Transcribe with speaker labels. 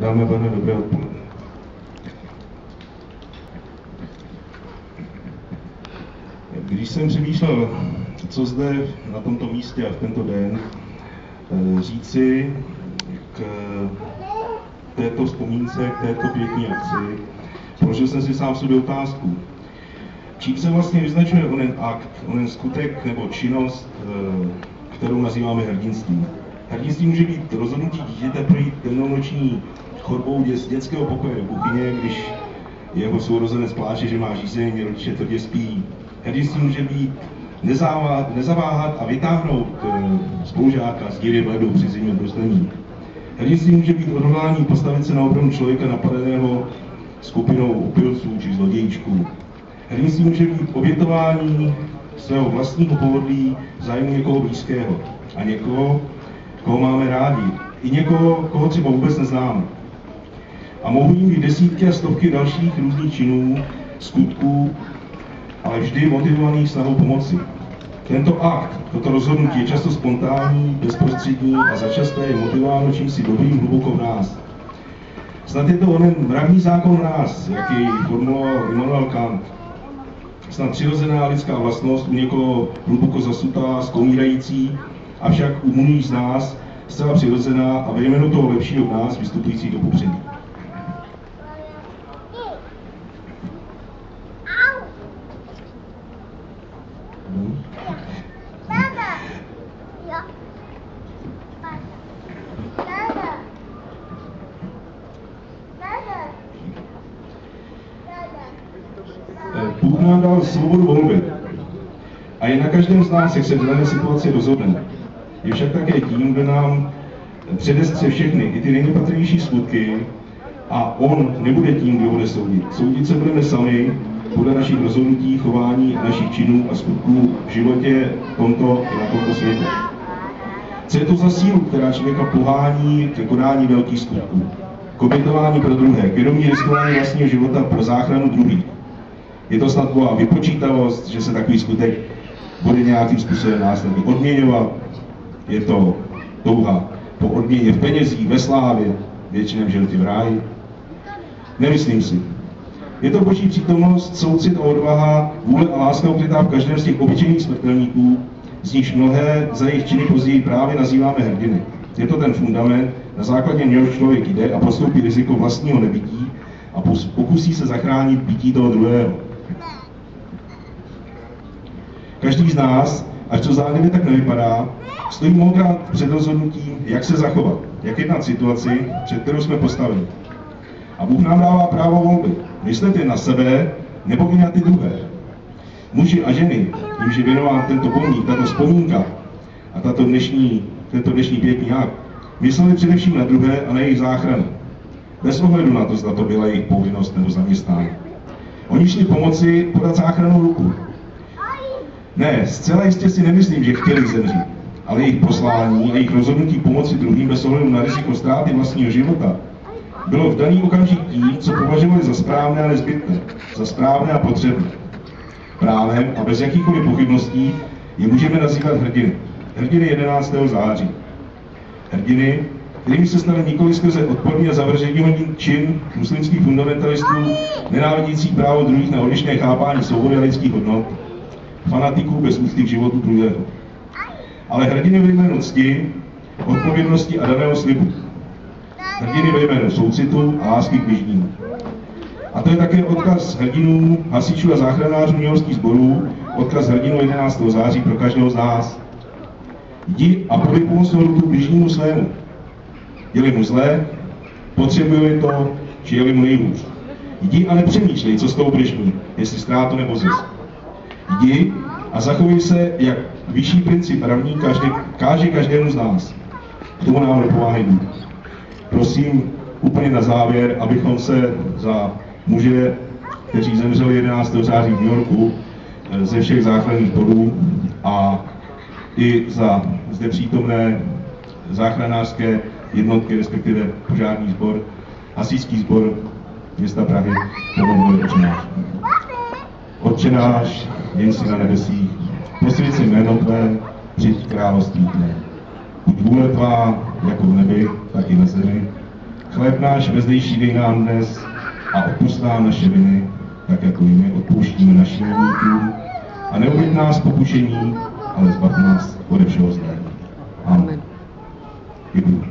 Speaker 1: A pánové, dobré odpoledne. Když jsem přemýšlel, co zde na tomto místě a v tento den eh, říci k této vzpomínce, k této pěkní akci, položil jsem si sám sobě otázku, čím se vlastně vyznačuje onen akt, onen skutek nebo činnost, eh, kterou nazýváme hrdinstvím. Hrdinství může být rozhodnutí dítěte projít temnou noční chodbou z dětského pokoje do kuchyně, když jeho sourozenec pláče, že má žízeň, rodiče tvrdě spí. Hrdinství může být nezávat, nezaváhat a vytáhnout eh, spolužáka z díry ledu při zimním bruslení. Hrdinství může být odhodlání postavit se na obranu člověka napadeného skupinou opilců či zlodějčků. Hrdinství může být obětování svého vlastního pohodlí zájmu někoho blízkého a někoho, koho máme rádi. I někoho, koho třeba vůbec neznáme. A mohou jim být desítky a stovky dalších různých činů, skutků, ale vždy motivovaných snahou pomoci. Tento akt, toto rozhodnutí je často spontánní, bezprostřední a začasté je motivováno čímsi dobrým hluboko v nás. Snad je to onen mravní zákon nás, jaký formuloval Immanuel Kant. Snad přirozená lidská vlastnost u někoho hluboko zasutá, skomírající, avšak u z nás zcela přirozená a ve jménu toho lepšího v nás vystupující do popředí. Bůh nám dal svobodu volby. A je na každém z nás, jak se v dané situaci rozhodne. Je však také tím, kdo nám předestře všechny, i ty nejnepatrnější skutky, a on nebude tím, kdo bude soudit. Soudit se budeme sami podle našich rozhodnutí, chování, našich činů a skutků v životě tomto i na tomto světě. Co je to za sílu, která člověka pohání ke konání velkých skutků? K obětování pro druhé, k vědomí riskování vlastního života pro záchranu druhých. Je to snad boha vypočítavost, že se takový skutek bude nějakým způsobem následně odměňovat. Je to touha po odměně v penězích, ve slávě, většinem životě v ráji. Nemyslím si. Je to boží přítomnost, soucit a odvaha, vůle a láska ukrytá v každém z těch obyčejných smrtelníků, z nichž mnohé za jejich činy později právě nazýváme hrdiny. Je to ten fundament, na základě něhož člověk jde a postoupí riziko vlastního nebytí a pokusí se zachránit bytí toho druhého. Každý z nás, ať to zájemně tak nevypadá, stojí mnohokrát před rozhodnutím, jak se zachovat, jak jednat situaci, před kterou jsme postaveni. A Bůh nám dává právo volby. Myslete na sebe nebo i na ty druhé. Muži a ženy, jimž je věnován tento pomník, tato vzpomínka a tato dnešní, tento dnešní pěkný akt, mysleli především na druhé a na jejich záchranu. Bez ohledu na to, zda to byla jejich povinnost nebo zaměstnání. Oni šli pomoci podat záchranu ruku. Ne, zcela jistě si nemyslím, že chtěli zemřít, ale jejich poslání a jejich rozhodnutí pomoci druhým bez ohledu na riziko ztráty vlastního života bylo v daný okamžik tím, co považovali za správné a nezbytné, za správné a potřebné. Právem a bez jakýchkoliv pochybností je můžeme nazývat hrdiny. Hrdiny 11. září. Hrdiny, kterými se stali nikoli skrze odporný a zavržení čin muslimských fundamentalistů, nenávidící právo druhých na odlišné chápání svobody a lidských hodnot, fanatiků bez úcty k životu druhého. Ale hrdiny ve jménu cti, odpovědnosti a daného slibu. Hrdiny ve jménu soucitu a lásky k bližnímu. A to je také odkaz hrdinů, hasičů a záchranářů mělských sborů, odkaz hrdinů 11. září pro každého z nás. Jdi a podej pomocnou ruku bližnímu svému. Je-li mu zlé, potřebuje to, či je-li mu nejhůř. Jdi a nepřemýšlej, co s tou bližní, jestli ztrátu nebo zisk. Jdi a zachovej se, jak vyšší princip rovní každý, káže každému z nás. K tomu nám nepomáhají Prosím, úplně na závěr, abychom se za muže, kteří zemřeli 11. září v New Yorku, eh, ze všech záchranných bodů a i za zde přítomné záchranářské jednotky, respektive požární sbor, hasičský sbor města Prahy, pomodlili očenáš. Očenáš, jen si na nebesích, posvěd si jméno Tvé, přijď království Tvé. Buď vůle Tvá, jako v nebi, tak i na zemi. Chléb náš vezdejší dej nám dnes a odpust nám naše viny, tak jako i my odpouštíme našim viníkům. A neuveď nás pokušení, ale zbav nás ode všeho zlého. Amen. Děkuji.